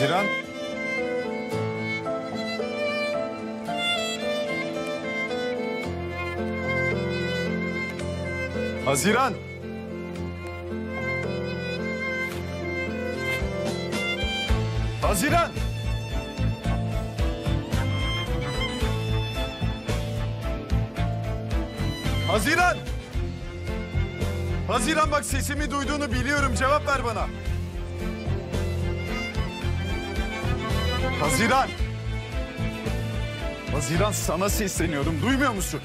Haziran. Haziran. Haziran. Haziran. Haziran bak sesimi duyduğunu biliyorum. Cevap ver bana. Haziran. Haziran sana sesleniyorum. Duymuyor musun?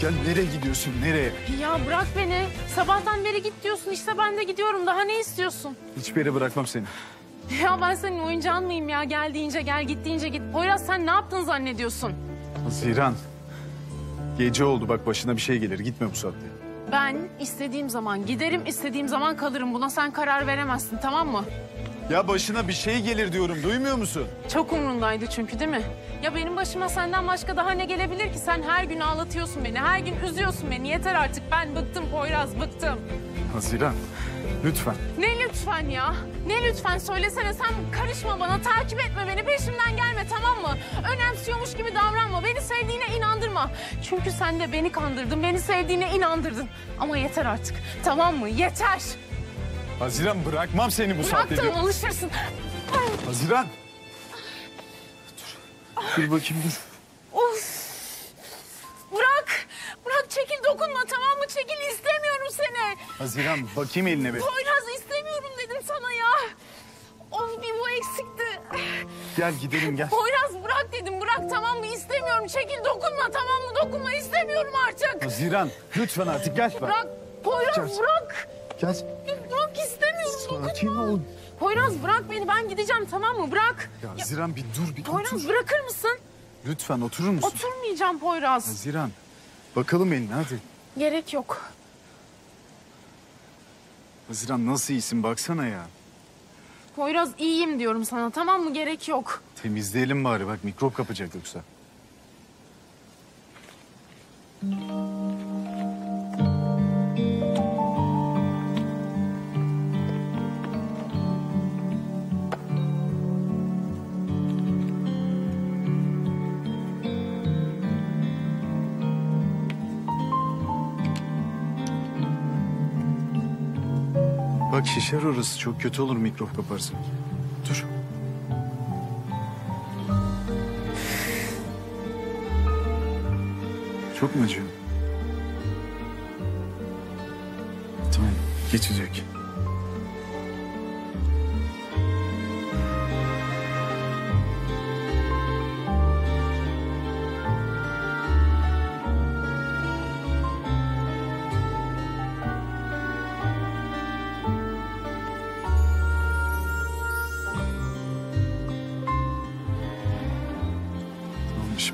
Gel nereye gidiyorsun? Nereye? Ya bırak beni. Sabahtan beri git diyorsun işte ben de gidiyorum. Daha ne istiyorsun? Hiçbir yere bırakmam seni. Ya ben senin oyuncağın mıyım ya? Gel deyince gel, git deyince git. Poyraz sen ne yaptın zannediyorsun? Haziran. Gece oldu bak başına bir şey gelir. Gitme bu saatte. Ben istediğim zaman giderim, istediğim zaman kalırım. Buna sen karar veremezsin tamam mı? Ya başına bir şey gelir diyorum. Duymuyor musun? Çok umrundaydı çünkü değil mi? Ya benim başıma senden başka daha ne gelebilir ki? Sen her gün ağlatıyorsun beni, her gün üzüyorsun beni. Yeter artık ben bıktım Poyraz, bıktım. Haziran. Lütfen. Ne lütfen ya? Ne lütfen söylesene sen karışma bana, takip etme beni, peşimden gelme tamam mı? Önemsiyormuş gibi davranma, beni sevdiğine inandırma. Çünkü sen de beni kandırdın, beni sevdiğine inandırdın. Ama yeter artık, tamam mı? Yeter. Haziran bırakmam seni bu saatte Bıraktın diyorum. alışırsın. Ay, Haziran. Dur. Dur bakayım dur. of. Bırak, bırak çekil dokunma tamam mı? Çekil istemiyorum seni. Haziran bakayım eline bir. Poyraz istemiyorum dedim sana ya. Of bir bu eksikti. Gel gidelim gel. Poyraz bırak dedim bırak tamam mı istemiyorum çekil dokunma tamam mı dokunma istemiyorum artık. Haziran lütfen artık gel. Bırak Poyraz Gel. bırak. Gel. Sakin ol. Poyraz bırak beni ben gideceğim tamam mı bırak. Ya Haziran bir dur bir Poyraz otur. bırakır mısın? Lütfen oturur musun? Oturmayacağım Poyraz. Haziran. Bakalım eline hadi. Gerek yok. Haziran nasıl iyisin baksana ya. Poyraz iyiyim diyorum sana tamam mı gerek yok. Temizleyelim bari bak mikrop kapacak yoksa. Bak şişer orası çok kötü olur mikrop kaparsa. Dur. Çok mu acıyor? Tamam, geçecek.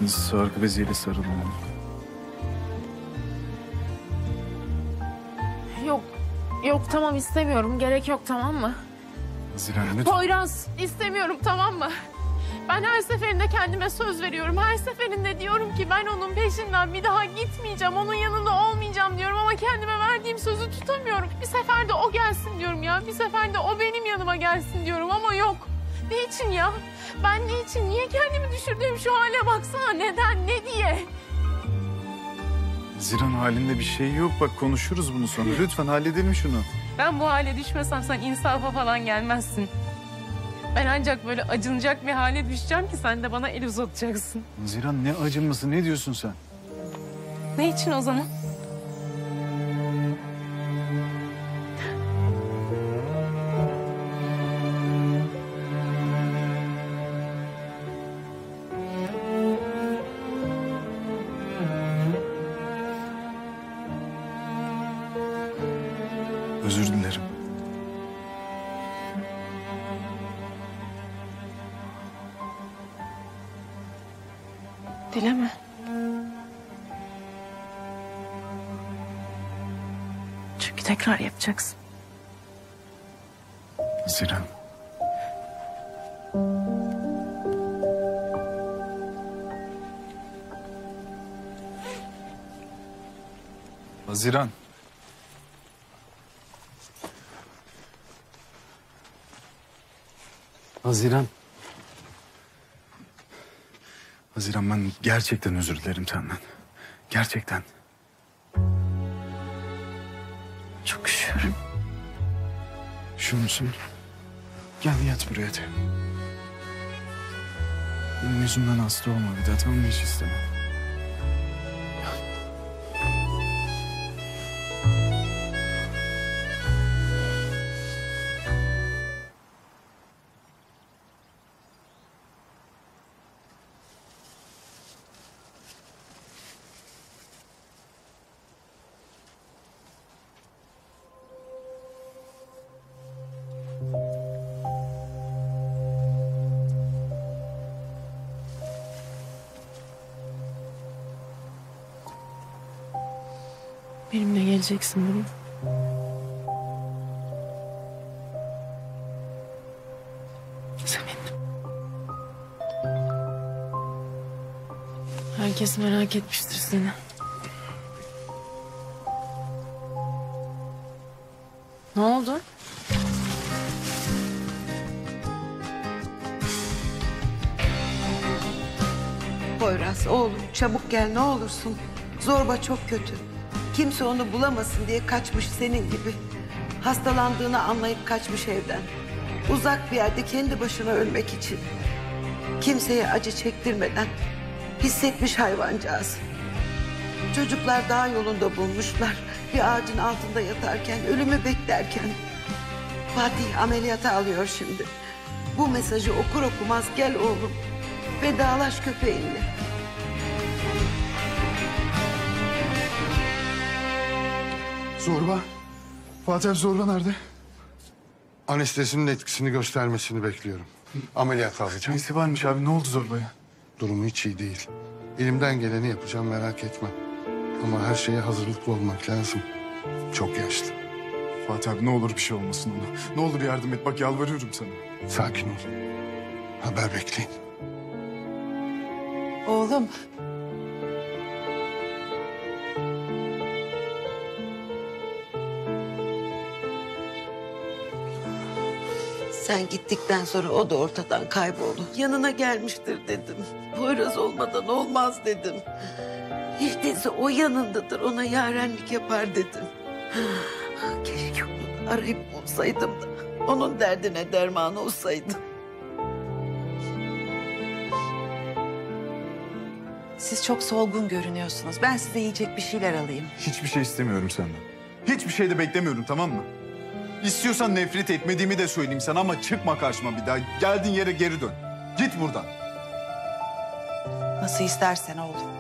Şimdi sargı beziyle saralım onu. Yok yok tamam istemiyorum gerek yok tamam mı? Haziran lütfen. Poyraz istemiyorum tamam mı? Ben her seferinde kendime söz veriyorum. Her seferinde diyorum ki ben onun peşinden bir daha gitmeyeceğim. Onun yanında olmayacağım diyorum ama kendime verdiğim sözü tutamıyorum. Bir sefer de o gelsin diyorum ya. Bir sefer de o benim yanıma gelsin diyorum ama yok. Ne için ya? Ben ne için? Niye kendimi düşürdüğüm şu hale baksana. Neden? Ne diye? Haziran halinde bir şey yok. Bak konuşuruz bunu sonra. Lütfen halledelim şunu. Ben bu hale düşmesem sen insafa falan gelmezsin. Ben ancak böyle acınacak bir hale düşeceğim ki sen de bana el uzatacaksın. Haziran ne acıması ne diyorsun sen? Ne için o zaman? Özür dilerim. Dileme. Çünkü tekrar yapacaksın. Haziran. Haziran. Haziran. Haziran ben gerçekten özür dilerim senden. Gerçekten. Çok üşüyorum. Şu musun? Gel yat buraya hadi. Benim yüzümden hasta olma bir daha tamam mı hiç istemem. Benimle geleceksin değil mi? Sevindim. Herkes merak etmiştir seni. Ne oldu? Poyraz oğlum çabuk gel ne olursun. Zorba çok kötü. Kimse onu bulamasın diye kaçmış senin gibi. Hastalandığını anlayıp kaçmış evden. Uzak bir yerde kendi başına ölmek için. Kimseye acı çektirmeden hissetmiş hayvancağız. Çocuklar dağ yolunda bulmuşlar. Bir ağacın altında yatarken, ölümü beklerken. Fatih ameliyata alıyor şimdi. Bu mesajı okur okumaz gel oğlum. Vedalaş köpeğinle. Zorba. Fatih Zorba nerede? Anestezinin etkisini göstermesini bekliyorum. Ameliyat alacağım. Nesi varmış abi ne oldu Zorba'ya? Durumu hiç iyi değil. Elimden geleni yapacağım merak etme. Ama her şeye hazırlıklı olmak lazım. Çok yaşlı. Fatih abi ne olur bir şey olmasın ona. Ne olur yardım et bak yalvarıyorum sana. Sakin ol. Haber bekleyin. Oğlum. Sen gittikten sonra o da ortadan kayboldu. Yanına gelmiştir dedim. Poyraz olmadan olmaz dedim. Hiç değilse o yanındadır. Ona yarenlik yapar dedim. Keşke onu arayıp bulsaydım da. Onun derdine derman olsaydım. Siz çok solgun görünüyorsunuz. Ben size yiyecek bir şeyler alayım. Hiçbir şey istemiyorum senden. Hiçbir şey de beklemiyorum tamam mı? İstiyorsan nefret etmediğimi de söyleyeyim sana ama çıkma karşıma bir daha. Geldiğin yere geri dön. Git buradan. Nasıl istersen oğlum.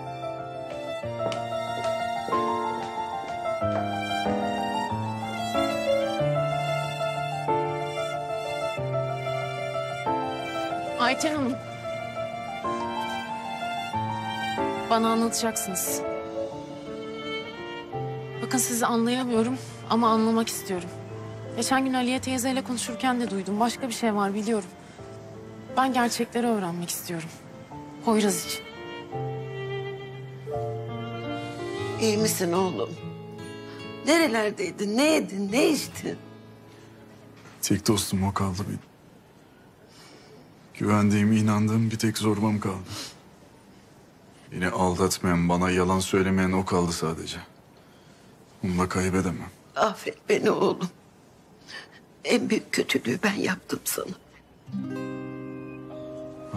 Ayten Hanım. Bana anlatacaksınız. Bakın sizi anlayamıyorum ama anlamak istiyorum. Geçen gün Aliye teyzeyle konuşurken de duydum. Başka bir şey var biliyorum. Ben gerçekleri öğrenmek istiyorum. Poyraz için. İyi misin oğlum? Nerelerdeydin? Ne yedin? Ne içtin? Tek dostum o kaldı benim. Güvendiğim, inandığım bir tek zorbam kaldı. Beni aldatmayan, bana yalan söylemeyen o kaldı sadece. Onu da kaybedemem. Affet beni oğlum. En büyük kötülüğü ben yaptım sana.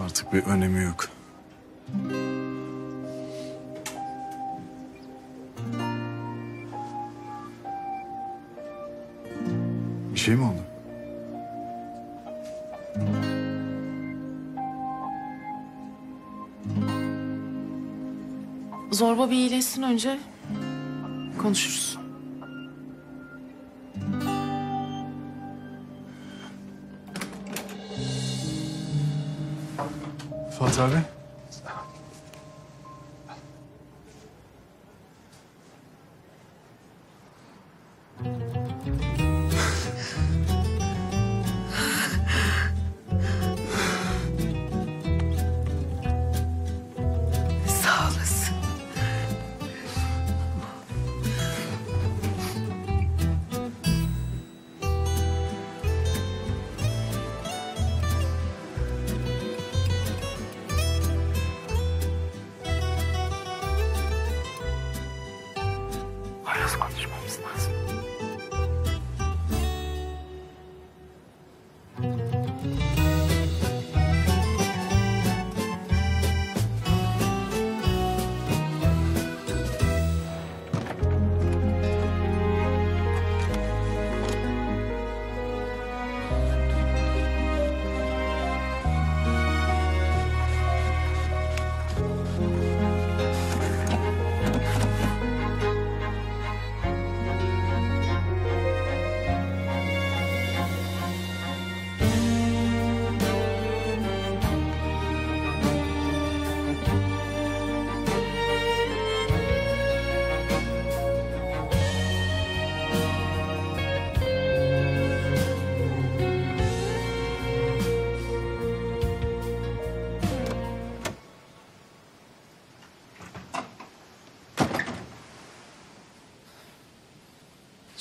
Artık bir önemi yok. Bir şey mi oldu? Zorba bir iyileşsin önce konuşuruz. Fatih abi.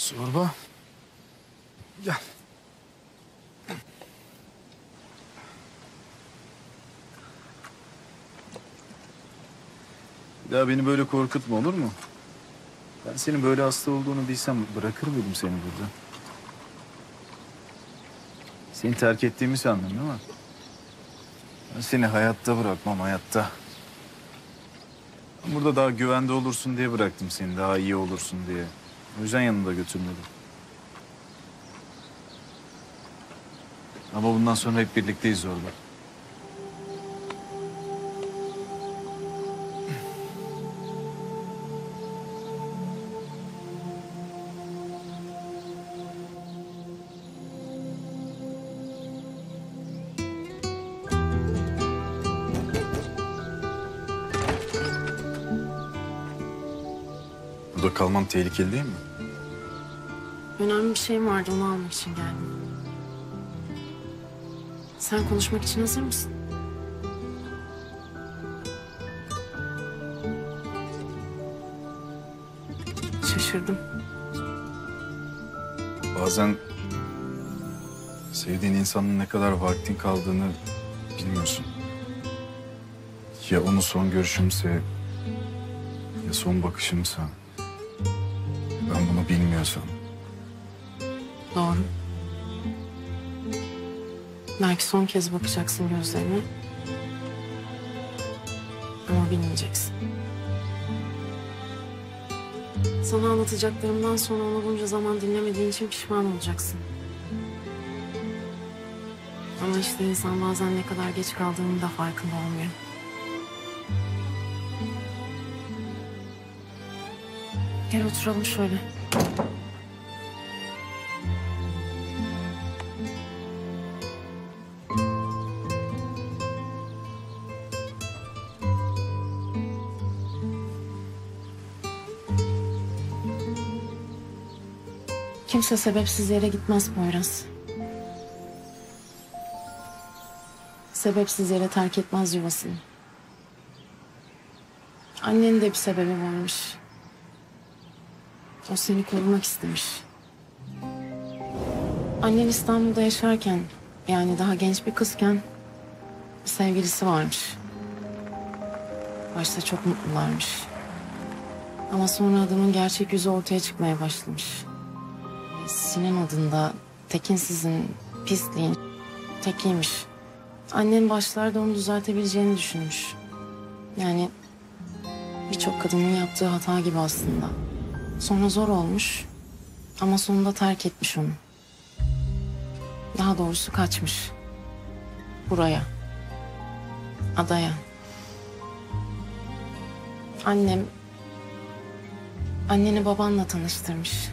Zorba. Gel. Bir daha beni böyle korkutma olur mu? Ben senin böyle hasta olduğunu bilsem bırakır mıydım seni burada? Seni terk ettiğimi sandın değil mi? Ben seni hayatta bırakmam hayatta. Ben Burada daha güvende olursun diye bıraktım seni. Daha iyi olursun diye. O yüzden yanımda götürmedim. Ama bundan sonra hep birlikteyiz orada. Kalmam tehlikeli değil mi? Önemli bir şeyim vardı onu almak için geldim. Sen konuşmak için hazır mısın? Şaşırdım. Bazen sevdiğin insanın ne kadar vaktin kaldığını bilmiyorsun. Ya onu son görüşümse ya son bakışımsa. Ben bunu bilmiyorsam. Doğru. Belki son kez bakacaksın gözlerine. Ama bilmeyeceksin. Sana anlatacaklarımdan sonra onu bunca zaman dinlemediğin için pişman olacaksın. Ama işte insan bazen ne kadar geç kaldığının da farkında olmuyor. Gel oturalım şöyle. Kimse sebepsiz yere gitmez Poyraz. Sebepsiz yere terk etmez yuvasını. Annenin de bir sebebi varmış. O seni korumak istemiş. Annen İstanbul'da yaşarken, yani daha genç bir kızken bir sevgilisi varmış. Başta çok mutlularmış. Ama sonra adamın gerçek yüzü ortaya çıkmaya başlamış. Sinan adında tekinsizin, pisliğin tekiymiş. Annen başlarda onu düzeltebileceğini düşünmüş. Yani birçok kadının yaptığı hata gibi aslında. Sonra zor olmuş ama sonunda terk etmiş onu. Daha doğrusu kaçmış. Buraya. Adaya. Annem anneni babanla tanıştırmış.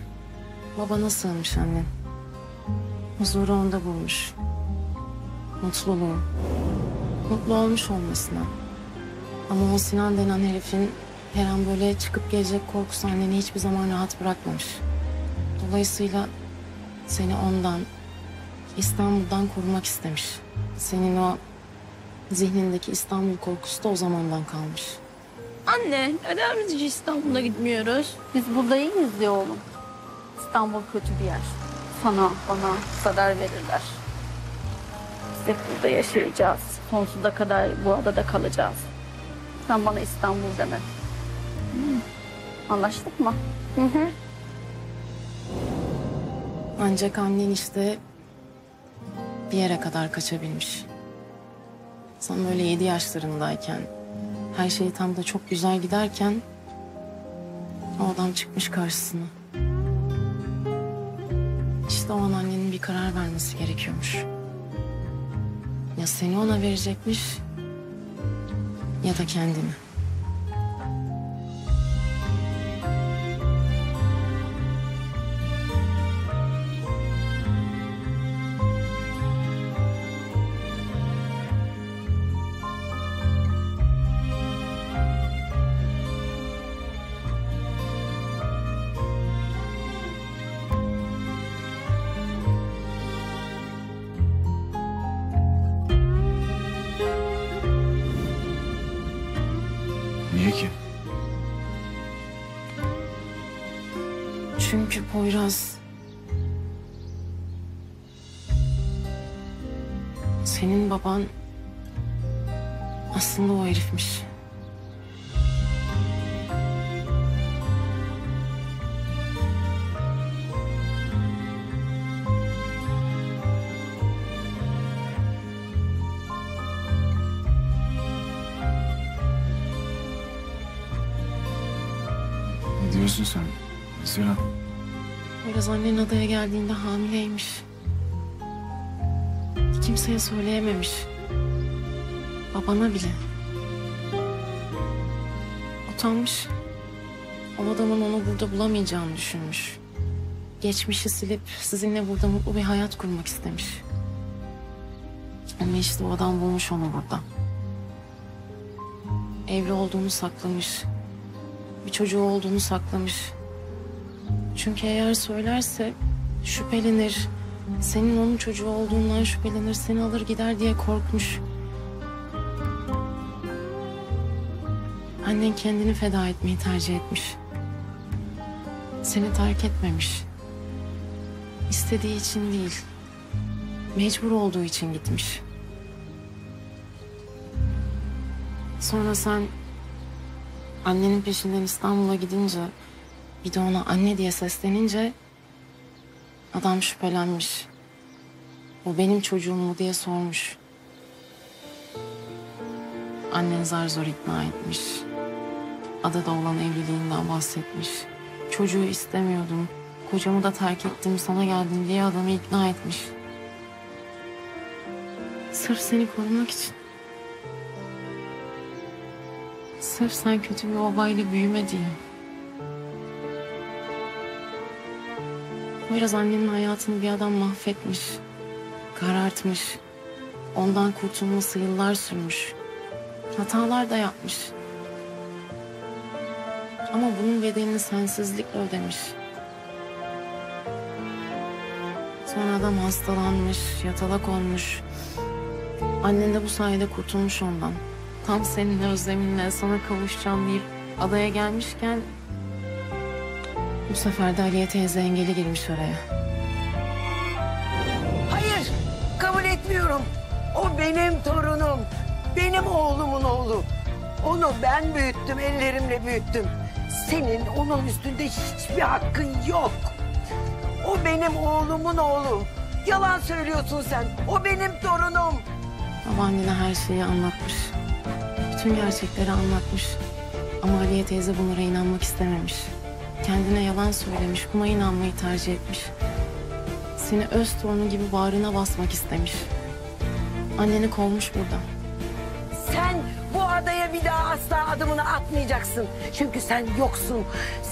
Babana sığınmış annen. Huzuru onda bulmuş. Mutluluğu. Mutlu olmuş olmasına. Ama o Sinan denen herifin her an böyle çıkıp gelecek korkusu anneni hiçbir zaman rahat bırakmamış. Dolayısıyla seni ondan, İstanbul'dan korumak istemiş. Senin o zihnindeki İstanbul korkusu da o zamandan kalmış. Anne neden biz hiç İstanbul'a gitmiyoruz? Biz burada iyiyiz diye oğlum. İstanbul kötü bir yer. Sana bana zarar verirler. Biz hep burada yaşayacağız. Sonsuza kadar bu adada kalacağız. Sen bana İstanbul deme. Anlaştık mı? Hı hı. Ancak annen işte bir yere kadar kaçabilmiş. Sen böyle yedi yaşlarındayken her şey tam da çok güzel giderken o adam çıkmış karşısına. İşte o an annenin bir karar vermesi gerekiyormuş. Ya seni ona verecekmiş ya da kendini. Çünkü Poyraz... Senin baban aslında o herifmiş. Ne diyorsun sen? Zira Poyraz annen adaya geldiğinde hamileymiş. Kimseye söyleyememiş. Babana bile. Utanmış. O adamın onu burada bulamayacağını düşünmüş. Geçmişi silip sizinle burada mutlu bir hayat kurmak istemiş. Ama işte o adam bulmuş onu burada. Evli olduğunu saklamış. Bir çocuğu olduğunu saklamış. Çünkü eğer söylerse şüphelenir. Senin onun çocuğu olduğundan şüphelenir. Seni alır gider diye korkmuş. Annen kendini feda etmeyi tercih etmiş. Seni terk etmemiş. İstediği için değil. Mecbur olduğu için gitmiş. Sonra sen annenin peşinden İstanbul'a gidince bir de ona anne diye seslenince adam şüphelenmiş. Bu benim çocuğum mu diye sormuş. Annen zar zor ikna etmiş. Adada olan evliliğinden bahsetmiş. Çocuğu istemiyordum. Kocamı da terk ettim sana geldim diye adamı ikna etmiş. Sırf seni korumak için. Sırf sen kötü bir obayla büyüme diye. Biraz annenin hayatını bir adam mahvetmiş. Karartmış. Ondan kurtulması yıllar sürmüş. Hatalar da yapmış. Ama bunun bedelini sensizlikle ödemiş. Sonra adam hastalanmış, yatalak olmuş. Annen de bu sayede kurtulmuş ondan. Tam senin özleminle sana kavuşacağım deyip adaya gelmişken... Bu sefer de Aliye teyze engeli girmiş oraya. Hayır, kabul etmiyorum. O benim torunum. Benim oğlumun oğlu. Onu ben büyüttüm, ellerimle büyüttüm. Senin onun üstünde hiçbir hakkın yok. O benim oğlumun oğlu. Yalan söylüyorsun sen. O benim torunum. Babaannene her şeyi anlatmış. Bütün gerçekleri anlatmış. Ama Aliye teyze bunlara inanmak istememiş. Kendine yalan söylemiş, buna inanmayı tercih etmiş. Seni öz torunu gibi bağrına basmak istemiş. Anneni kovmuş buradan. Sen bu adaya bir daha asla adımını atmayacaksın. Çünkü sen yoksun.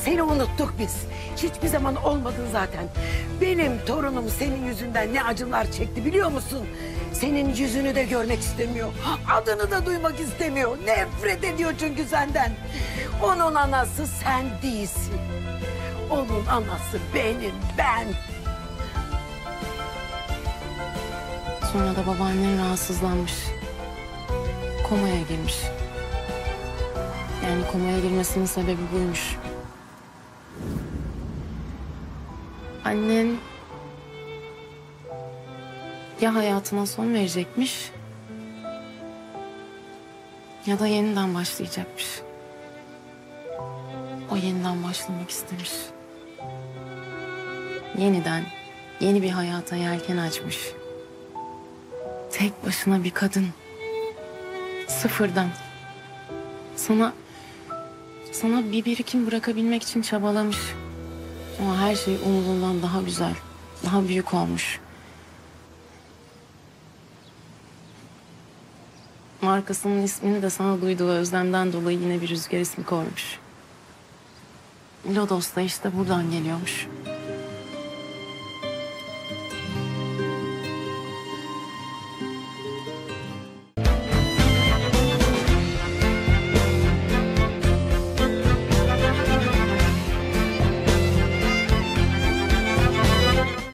Seni unuttuk biz. Hiçbir zaman olmadın zaten. Benim torunum senin yüzünden ne acılar çekti biliyor musun? Senin yüzünü de görmek istemiyor. Adını da duymak istemiyor. Nefret ediyor çünkü senden. Onun anası sen değilsin. Onun anası benim, ben. Sonra da babaannen rahatsızlanmış. Komaya girmiş. Yani komaya girmesinin sebebi buymuş. Annen ya hayatına son verecekmiş ya da yeniden başlayacakmış. O yeniden başlamak istemiş. Yeniden yeni bir hayata yelken açmış. Tek başına bir kadın. Sıfırdan. Sana sana bir birikim bırakabilmek için çabalamış. Ama her şey umduğundan daha güzel, daha büyük olmuş. Markasının ismini de sana duyduğu özlemden dolayı yine bir rüzgar ismi koymuş. Lodos da işte buradan geliyormuş.